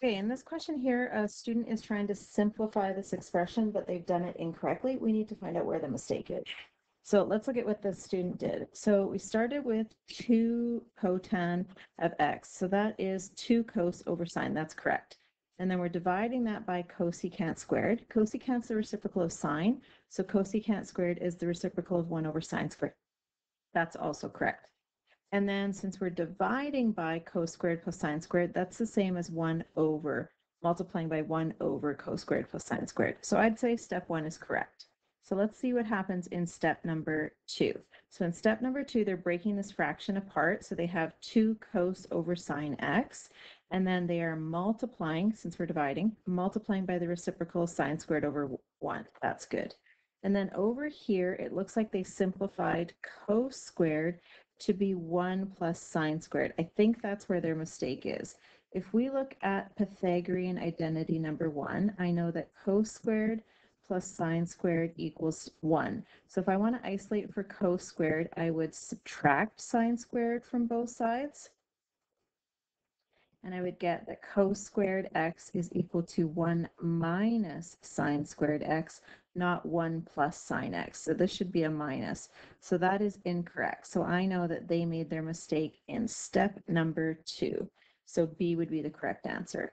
Okay, in this question here, a student is trying to simplify this expression, but they've done it incorrectly. We need to find out where the mistake is. So let's look at what the student did. So we started with 2 cotan of x. So that is 2 cos over sine. That's correct. And then we're dividing that by cosecant squared. Cosecant's the reciprocal of sine. So cosecant squared is the reciprocal of 1 over sine squared. That's also correct. And then since we're dividing by cos squared plus sine squared, that's the same as 1 over multiplying by 1 over cos squared plus sine squared. So I'd say step 1 is correct. So let's see what happens in step number 2. So in step number 2, they're breaking this fraction apart. So they have 2 cos over sine x. And then they are multiplying, since we're dividing, multiplying by the reciprocal sine squared over 1. That's good. And then over here, it looks like they simplified cos squared to be 1 plus sine squared. I think that's where their mistake is. If we look at Pythagorean identity number 1, I know that cos squared plus sine squared equals 1. So if I want to isolate for cos squared, I would subtract sine squared from both sides. And I would get that cos squared x is equal to 1 minus sine squared x, not 1 plus sine x. So this should be a minus. So that is incorrect. So I know that they made their mistake in step number 2. So B would be the correct answer.